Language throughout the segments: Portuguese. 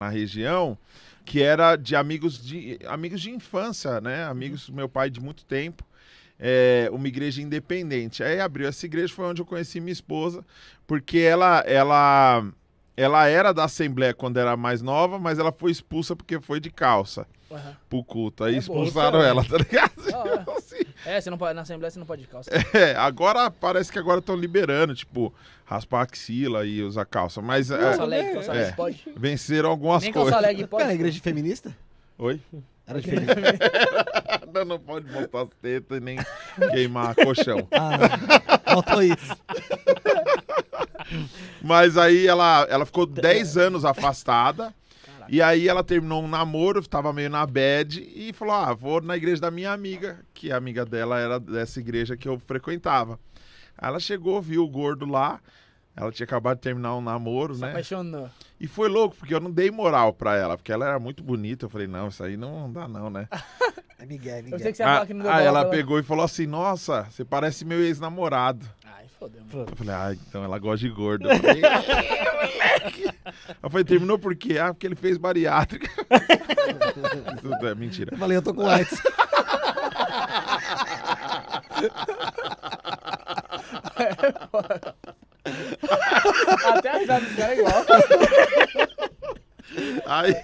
na região que era de amigos de amigos de infância, né? Amigos do meu pai de muito tempo. É, uma igreja independente. Aí abriu essa igreja, foi onde eu conheci minha esposa, porque ela ela ela era da Assembleia quando era mais nova, mas ela foi expulsa porque foi de calça Uhum. pro culto. Aí É expulsaram boa, ela, tá ligado? Hora. Assim, É, você não pode, na Assembleia você não pode ir de calça. é, agora parece que agora estão liberando, tipo, raspar a axila e usar calça. Mas é, Calça leg, calça leg é. pode. venceram algumas Nem coisas. calça leg pode. Pera, igreja feminista? Oi? Era feminista. Não, não pode botar as tetas e nem queimar colchão. Ah, faltou isso. Mas aí ela, ela ficou 10 anos afastada. E aí ela terminou um namoro, tava meio na bad e falou: Ah, vou na igreja da minha amiga, que a amiga dela era dessa igreja que eu frequentava. Aí ela chegou, viu o gordo lá. Ela tinha acabado de terminar um namoro, Se né? apaixonou. E foi louco, porque eu não dei moral pra ela, porque ela era muito bonita. Eu falei, não, isso aí não dá, não, né? É Miguel, Eu sei Miguel. que você ia falar Ah, que não deu aí bola ela pegou e falou assim: Nossa, você parece meu ex-namorado. Ai, fodeu, mano. Eu falei, ah, então ela gosta de gordo. Eu falei. Eu falei, terminou por quê? Ah, porque ele fez bariátrica. Tudo é mentira. Eu falei, eu tô com AIDS. Até a risada dos caras é igual. Aí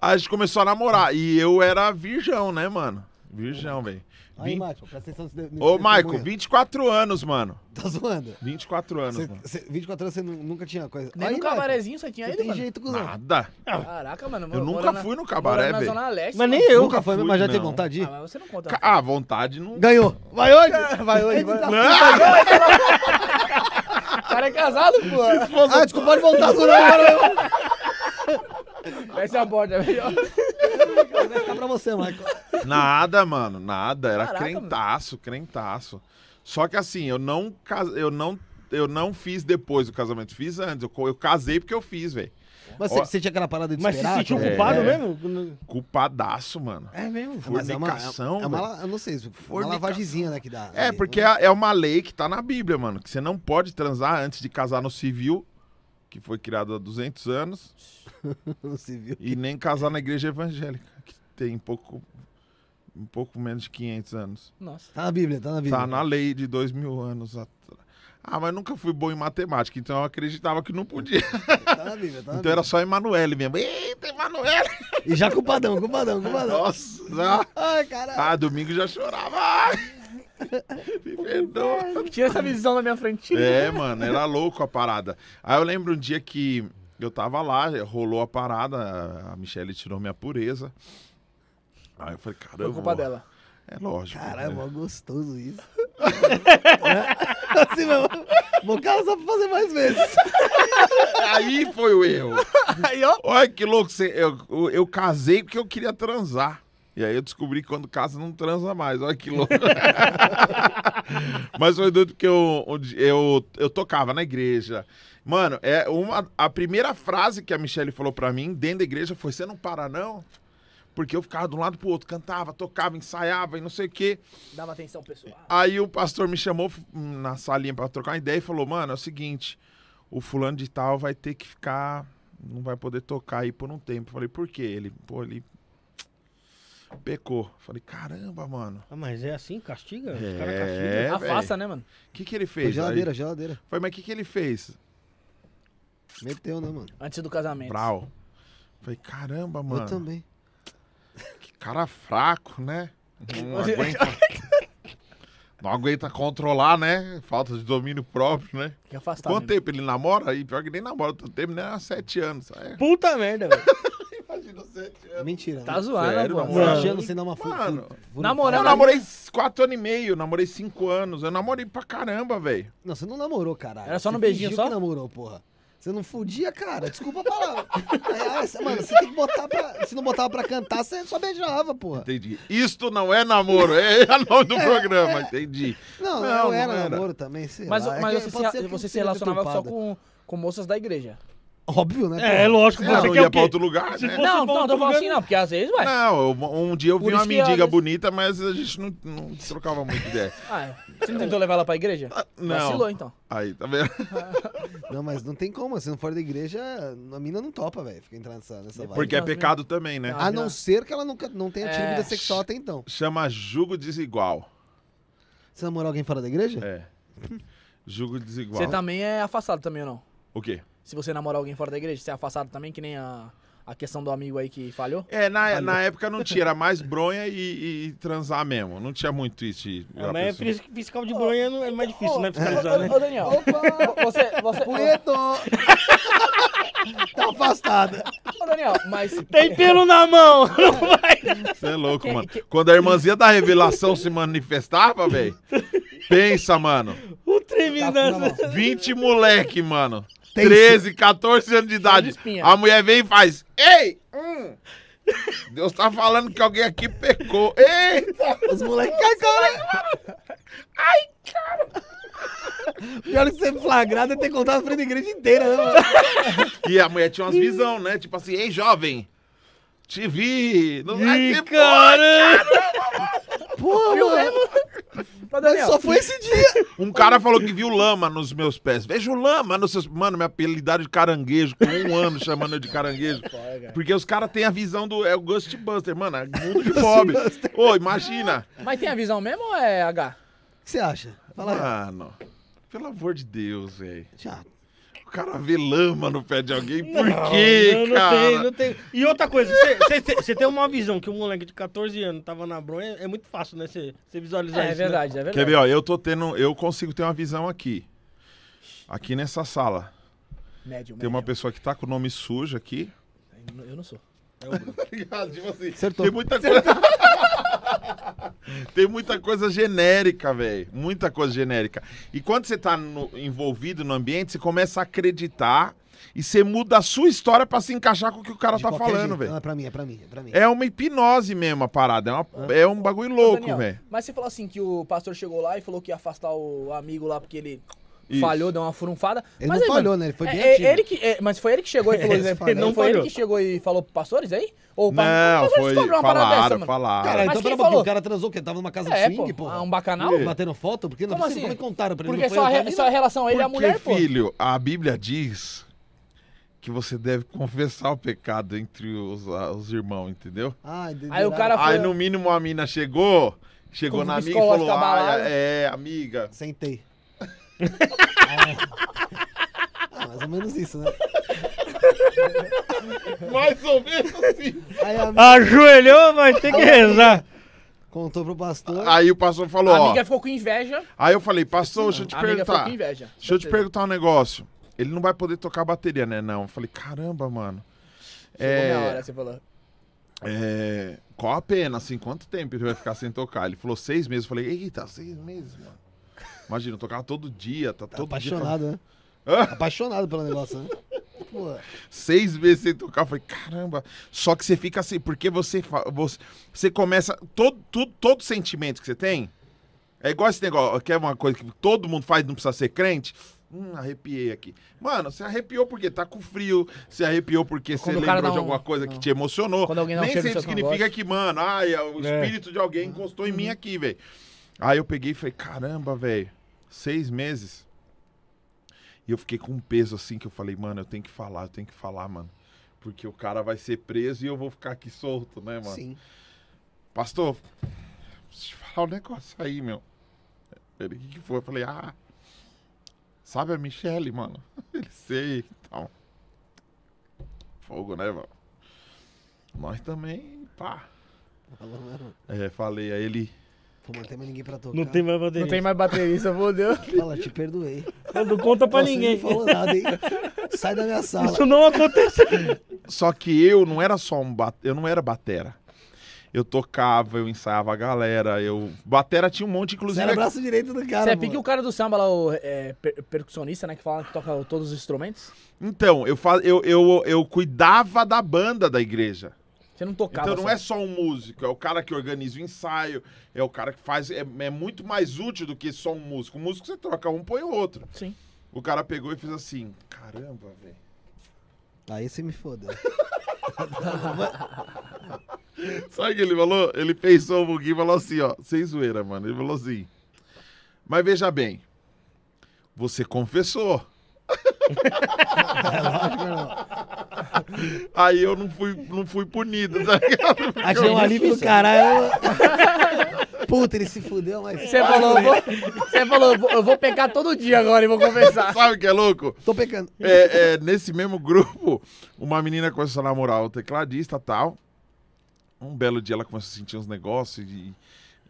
a gente começou a namorar. E eu era virgão, né, mano? Virgão, velho. Aí, Vin- Michael, presta atenção. nesse- nesse Ô, Michael, testemunho. 24 anos, mano. Tá zoando? 24 anos, Você, mano. você- 24 anos você nu- nunca tinha coisa. Nem Aí, no cabarezinho você tinha ido, tem mano. jeito, cuzão. Nada. Caraca, mano. Eu nunca fui no cabaré, velho. Zona Leste. Mas nem eu. Nunca foi, fui, mas já não. teve vontade de ir? Ah, mas você não conta. Ah, vontade não. Ganhou. Vai hoje? Vai hoje, vai. Esse O cara é casado, pô. Ah, desculpa, pode voltar tudo agora. Essa é a borda, velho. Vai ficar pra você, Michael. Nada, mano, nada. Era Caraca, crentaço, crentaço. Só que assim, eu não, cas- eu não, eu não fiz depois do casamento, fiz antes. Eu, eu casei porque eu fiz, velho. Mas você, você tinha aquela parada de Mas se sentiu cara? culpado É. mesmo? Culpadaço, mano. É mesmo. Mas é uma, Fornicação, é uma, velho. eu não sei, uma Fornicação. lavagemzinha, né, que dá. É, ali. porque é, é uma lei que tá na Bíblia, mano. Que você não pode transar antes de casar no civil, que foi criado há 200 anos, Não se viu. e nem casar na igreja evangélica, que tem pouco, um pouco menos de 500 anos. Nossa. Tá na Bíblia, tá na Bíblia. Tá na lei de dois mil anos atrás. Ah, mas nunca fui bom em matemática, então eu acreditava que não podia. Tá na Bíblia, tá na Então era só Emanuele mesmo. Eita, Emanuele! E já culpadão, culpadão, culpadão. Nossa! Ai, caralho. Ah, domingo já chorava. Ai, me perdoa. Tira essa visão da minha frente. É, mano, era louco a parada. Aí eu lembro um dia que eu tava lá, rolou a parada, a Michelle tirou minha pureza. Aí eu falei, caramba. Foi culpa dela. É lógico. Caralho, né? mó gostoso isso. assim mesmo. Vou casar só pra fazer mais vezes. Aí foi o erro. Aí, ó. Olha que louco, eu, eu, eu casei porque eu queria transar. E aí eu descobri que quando casa não transa mais. Olha que louco. Mas foi doido porque eu, eu, eu tocava na igreja. Mano, é uma, a primeira frase que a Michelle falou pra mim dentro da igreja foi: Você não para, não? Porque eu ficava de um lado pro outro, cantava, tocava, ensaiava e não sei o quê. Dava atenção pessoal. Aí o pastor me chamou na salinha pra trocar uma ideia e falou: Mano, é o seguinte, o fulano de tal vai ter que ficar, não vai poder tocar aí por um tempo. Eu falei: Por quê? Ele, pô, ele pecou. Eu falei: Caramba, mano. Ah, mas é assim? Castiga? Os É, caras castigam. Afasta, né, mano? O que que ele Foi fez? geladeira, Aí, geladeira. foi, mas o que que ele fez? Meteu, né, mano? Antes do casamento. Brau. Falei: Caramba, Eu mano. também. Cara fraco, né? Não aguenta. Não aguenta controlar, né? Falta de domínio próprio, né? Tem que afastar. Quanto mesmo. tempo ele namora? E pior que nem namora, tanto tempo, né? Há sete anos. É, Puta merda, velho. imagina sete anos. mentira. Tá né? zoando, Sério, pô. namorado? Sete Mano. anos sem Eu namorei quatro anos e meio, namorei cinco anos. Eu namorei pra caramba, velho. Não, você não namorou, caralho. Era só Você no beijinho só? que namorou, porra. Você não fudia, cara. Desculpa a palavra. É, essa- mano, você tem que botar pra. Se não botava pra cantar, você só beijava, porra. Entendi. Isto não é namoro, é o nome do programa, entendi. Não, Não, eu era não era. namoro também, sei Mas, lá. É mas você, se, você se relacionava só com, com moças da igreja. Óbvio, né? É, pô? lógico. É, Você não quer ia pra outro lugar, né? Não, não, tô falando assim, não, porque às vezes, ué. Não, eu- um dia eu vi uma isso que, às mendiga vezes- bonita, mas a gente não, não trocava muita ideia. Ah, é. você não tentou levar ela pra igreja? Vacilou, Não. então. Aí, tá vendo? Não, mas não tem como. Se não for da igreja, a mina não topa, velho. Fica entrando nessa, nessa vibe. Porque é pecado também, né? A não ser que ela nunca não tenha tido É. vida sexual até então. Chama jugo desigual. Você namorou alguém fora da igreja? É. Jugo desigual. Você também é afastado também ou não? O quê? Se você namorar alguém fora da igreja, você é afastado também, que nem a, a questão do amigo aí que falhou? É, na, na época não tinha, era mais bronha e, e transar mesmo. Não tinha muito isso de. É, mas pessoa- fis- fiscal de bronha não- é mais difícil, né? Ô, Fiscalizar, né? ô, Daniel, você, você, Punheto! tá afastada. ô, Daniel, mas... Tem pelo na mão! Você é louco, mano. Quando a irmãzinha da revelação se manifestava, velho. Pensa, mano. O tremido Tá com na mão. dessa. 20 moleque, mano. Tem 13, 14 anos de idade. A mulher vem e faz. Ei! hum. Deus tá falando que alguém aqui pecou. Eita! Os moleques cara. Ai, cara. Pior que ser flagrado é ter contado a frente da igreja inteira, né, mano? E a mulher tinha umas visão, né? Tipo assim, ei, jovem. Te vi. Não vai Ih, ser caramba! Porra, mano. Ô, Daniel, só foi esse dia. Um cara falou que viu lama nos meus pés. Vejo lama nos seus. Mano, me apelidaram de caranguejo, com um ano chamando eu de caranguejo. Porque os caras têm a visão do. É o Ghostbuster, mano. É mundo de pobre. Ô, imagina. Mas tem a visão mesmo ou é H? O que você acha? Fala aí. Mano, pelo amor de Deus, velho. Já. O cara vê lama no pé de alguém. Por Não, quê, não, não cara? tem, não tem. E outra coisa, você- tem uma visão que um moleque de 14 anos tava na bronha, é muito fácil, né? Você visualizar É, é isso. né? verdade, é verdade. Quer ver, ó? Eu tô tendo. Eu consigo ter uma visão aqui. Aqui nessa sala. Médio, Tem uma médio. pessoa que tá com o nome sujo aqui. Eu não sou. Obrigado, tipo assim. Acertou. Tem muita coisa. Tem muita coisa genérica, velho. Muita coisa genérica. E quando você tá no- envolvido no ambiente, você começa a acreditar e você muda a sua história pra se encaixar com o que o cara De tá falando, velho. é pra mim, é pra mim, é pra mim. É uma hipnose mesmo a parada. É, uma- é um bagulho louco, velho. Mas você falou assim que o pastor chegou lá e falou que ia afastar o amigo lá porque ele Isso. falhou, deu uma furunfada. Ele mas não aí, falhou, mano, né? Ele foi é- bem é ativo. ele que, é, mas foi ele que chegou e falou isso, né? Não Não foi ele que chegou e falou pros pastores aí? Ou Não, é foi. descobre uma parada Falaram, dessa, mano? falaram. Cara, Mas então pera falou? O cara transou o quê? Tava numa casa de É, swing, pô. pô. Um bacanal? Quê? Batendo foto? Porque não Como é assim? Como é contaram pra ele? Porque só, a, só relação ele e a mulher, pô. filho, a Bíblia diz que você deve confessar o pecado entre os, ah, os irmãos, entendeu? Ah. Aí o cara foi... Aí no mínimo a mina chegou, chegou Com na amiga e falou: ah, é, amiga. Sentei. Ah, mais ou menos isso, né? Mais ou menos assim. Aí a amiga Ajoelhou, vai ter que rezar. contou pro pastor. Aí o pastor falou: A ó. amiga ficou com inveja. Aí eu falei: Pastor, deixa eu te A amiga ficou perguntar. com inveja. Deixa eu te Certeza. perguntar um negócio. Ele não vai poder tocar bateria, né? Não. Eu falei: caramba, mano. Chegou minha É, hora, você falou. é, qual a pena, assim, quanto tempo ele vai ficar sem tocar? Ele falou seis meses. Eu falei, eita, seis meses, mano. Imagina, eu tocava todo dia, tá Tá todo dia. apaixonado, né? Hã? Apaixonado pelo negócio, né? Pô, seis meses sem tocar. Eu falei, caramba. Só que você fica assim, porque você, você, você começa. Todo, todo, todo sentimento que você tem. É igual esse negócio, que é uma coisa que todo mundo faz, não precisa ser crente. Hum, arrepiei aqui. Mano, você arrepiou porque tá com frio, você arrepiou porque você Quando cara lembrou de um- alguma coisa que não. te emocionou. Quando alguém dá Nem sempre significa que, mano, ai, o É. espírito de alguém encostou em mim Uhum. aqui, velho. Aí eu peguei e falei, caramba, velho, seis meses. E eu fiquei com um peso assim que eu falei, mano, eu tenho que falar, eu tenho que falar, mano. Porque o cara vai ser preso e eu vou ficar aqui solto, né, mano? sim. Pastor, preciso te falar um negócio aí, meu. Ele, o que, que foi? Eu falei, ah, sabe a Michelle, mano? Ele sei, então. Fogo, né, mano? Nós também, pá. Falou mesmo. É, falei, aí ele. Pô, não tem mais ninguém pra tocar. Não tem mais bateria. Não tem mais baterista, fodeu. Fala, te perdoei. Não conta pra Você ninguém. Não falou nada, hein? Sai da minha sala. Isso não aconteceu. Só que eu não era só um bat... eu não era batera. Eu tocava, eu ensaiava a galera, eu batera tinha um monte, Você inclusive. era braço direito do cara, Você é pique o cara do samba lá, o é, per- percussionista, né? Que fala que toca todos os instrumentos. Então, eu, fa... eu, eu, eu cuidava da banda da igreja. Você não tocava. Então não só. é só um músico, é o cara que organiza o ensaio, é o cara que faz. É, é muito mais útil do que só um músico. Um músico você troca um, põe o outro. Sim. O cara pegou e fez assim: caramba, velho. Aí você me fodeu. Sabe o que ele falou? Ele pensou um pouquinho e falou assim, ó, sem zoeira, mano. Ele falou assim, mas veja bem, você confessou. É lógico. Aí eu não fui, não fui punido, tá ligado? Achei um alívio do caralho. Puta, ele se fudeu, mas. Você falou, eu vou, você falou, eu vou- eu vou pecar todo dia agora e vou conversar. Sabe o que é louco? Tô pecando. É, é, nesse mesmo grupo, uma menina começou a namorar o tecladista e tal. Um belo dia ela começou a sentir uns negócios de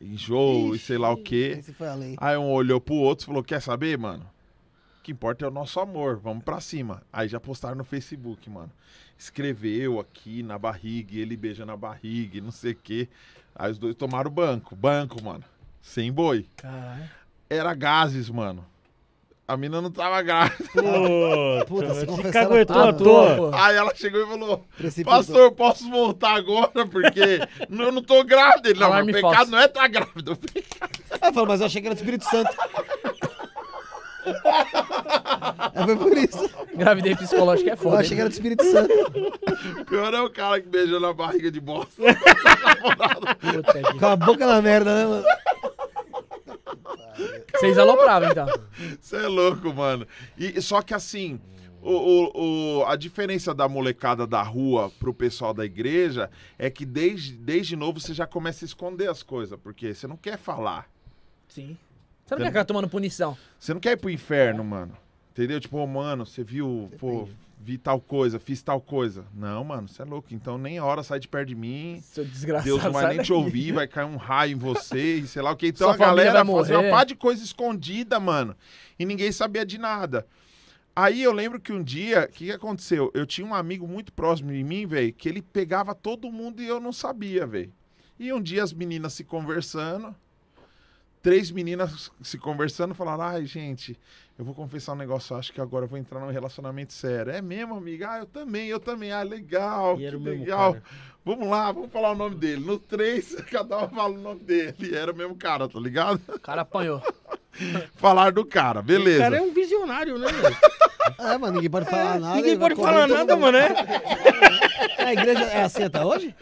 enjoo e sei lá o quê. Esse foi além. Aí um olhou pro outro e falou: Quer saber, mano? O que importa é o nosso amor, vamos pra cima. Aí já postaram no Facebook, mano. Escreveu aqui na barriga, e ele beija na barriga, e não sei o quê. Aí os dois tomaram banco, banco, mano. Sem boi. Caralho. Era gases, mano. A menina não tava grávida. Puta, Puta, se confessaram caguetou à toa. pô. Aí ela chegou e falou: Precipitou. Pastor, posso voltar agora? Porque eu não tô grávida. Ele, não, mas o pecado falso. não é estar grávida. o pecado Ah, falou, mas eu achei que era do Espírito Santo. É, foi por isso. Gravidez psicológica é Eu foda. achei que era do Espírito Santo. Pior é o cara que beijou na barriga de bosta. Com a boca na merda, né, mano? Vocês alopravam, então. Você é louco, mano. E, só que assim, o, o- o- a diferença da molecada da rua pro pessoal da igreja é que desde, desde novo você já começa a esconder as coisas, porque você não quer falar. Sim. Você não quer ficar tomando punição? Você não quer ir pro inferno, mano. Entendeu? Tipo, ô, mano, você viu, pô, vi tal coisa, fiz tal coisa. Não, mano, você é louco. Então nem a hora sai de perto de mim. Seu desgraçado. Deus não vai nem te daqui. ouvir, vai cair um raio em você e sei lá o que. Então Sua a galera fazia uma par de coisa escondida, mano. E ninguém sabia de nada. Aí eu lembro que um dia, o que, que aconteceu? Eu tinha um amigo muito próximo de mim, velho, que ele pegava todo mundo e eu não sabia, velho. E um dia as meninas se conversando, três meninas se conversando, falaram: ai, gente, eu vou confessar um negócio, acho que agora eu vou entrar num relacionamento sério. É mesmo, amiga? Ah, eu também, eu também. Ah, legal, E era que o mesmo legal. cara. Vamos lá, vamos falar o nome dele. No três, cada um fala o nome dele. E era o mesmo cara, tá ligado? O cara apanhou. Falar do cara, O beleza. cara é um visionário, né? É, mano, ninguém pode falar nada. Ninguém pode falar nada, mundo. mano, né? A igreja é assim até hoje?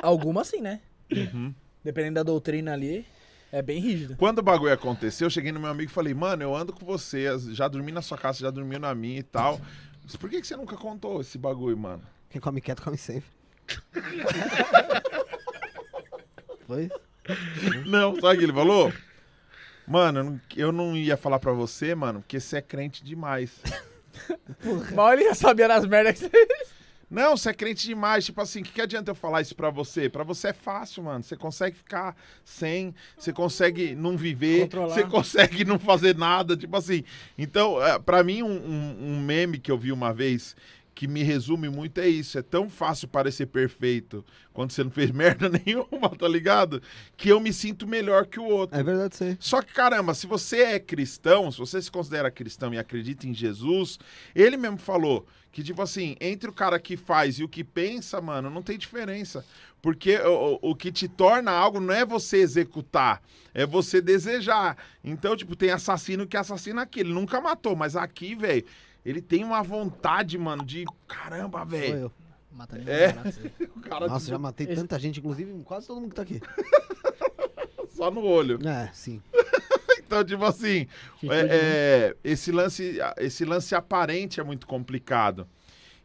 Algumas sim, né? Uhum. Dependendo da doutrina ali, é bem rígido. Quando o bagulho aconteceu, eu cheguei no meu amigo e falei, mano, eu ando com você, já dormi na sua casa, já dormiu na minha e tal. Mas Por que, que você nunca contou esse bagulho, mano? Quem come quieto, come sempre. Foi? Não, sabe o que ele falou? Mano, eu não, ia falar pra você, mano, porque você é crente demais. Mal ele já sabia das merdas que você... Não, você é crente demais. Tipo assim, o que, que adianta eu falar isso pra você? Pra você é fácil, mano. Você consegue ficar sem, você consegue não viver, Controlar. você consegue não fazer nada. Tipo assim. Então, é, pra mim, um, um- um meme que eu vi uma vez que me resume muito é isso. É tão fácil parecer perfeito quando você não fez merda nenhuma, tá ligado? Que eu me sinto melhor que o outro. É verdade aí. Só que, caramba, se você é cristão, se você se considera cristão e acredita em Jesus, ele mesmo falou que, tipo assim, entre o cara que faz e o que pensa, mano, não tem diferença. Porque o, o- o que te torna algo não é você executar, é você desejar. Então, tipo, tem assassino que assassina aqui. Ele nunca matou, mas aqui, velho, ele tem uma vontade, mano, de. Caramba, Sou velho. eu. Mata É. cara Nossa, já matei Esse- tanta gente, inclusive quase todo mundo que tá aqui. só no olho. É, sim. Então, tipo assim, é- é, esse, lance, esse lance aparente é muito complicado.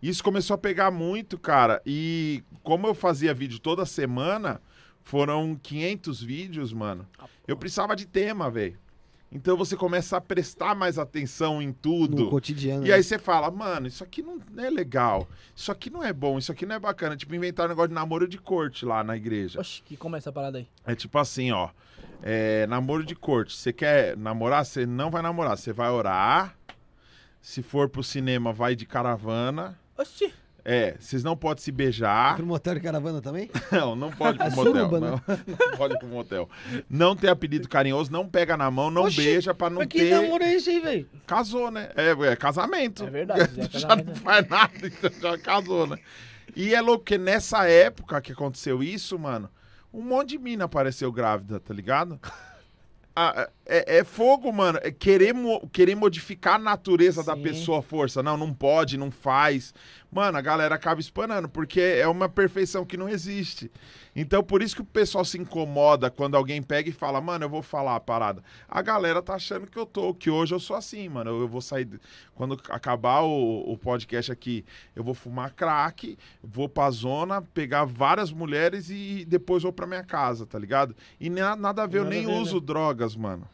Isso começou a pegar muito, cara. E como eu fazia vídeo toda semana, foram 500 vídeos, mano. Eu precisava de tema, velho. Então você começa a prestar mais atenção em No tudo. cotidiano. E aí você fala, mano, isso aqui não é legal. Isso aqui não é bom, isso aqui não é bacana. Tipo, inventar um negócio de namoro de corte lá na igreja. Oxe, que como é essa parada aí? É tipo assim, ó. É, namoro de corte. Você quer namorar? Você não vai namorar. Você vai orar. Se for pro cinema, vai de caravana. Oxi. É, vocês não podem se beijar. Pro motel de caravana também? Não, não pode ir É pro motel. suruba, Não, né? não pode ir pro motel. Não tem apelido carinhoso, não pega na mão, não Oxi, beija pra não Mas que ter. namoro é esse aí, velho? Casou, né? É, é casamento. É verdade, é já casamento. não faz nada, então já casou, né? E é louco que nessa época que aconteceu isso, mano, um monte de mina apareceu grávida, tá ligado? a- é, é fogo, mano. É querer, mo- querer modificar a natureza da Sim. pessoa à força. Não, não pode, não faz. Mano, a galera acaba espanando, porque é uma perfeição que não existe. Então, por isso que o pessoal se incomoda quando alguém pega e fala, mano, eu vou falar a parada. A galera tá achando que eu tô, que hoje eu sou assim, mano. Eu, eu vou sair. Quando acabar o, o podcast aqui, eu vou fumar crack, vou pra zona, pegar várias mulheres e depois vou pra minha casa, tá ligado? E na- nada a ver, eu Nada a nem ver, né? uso drogas, mano.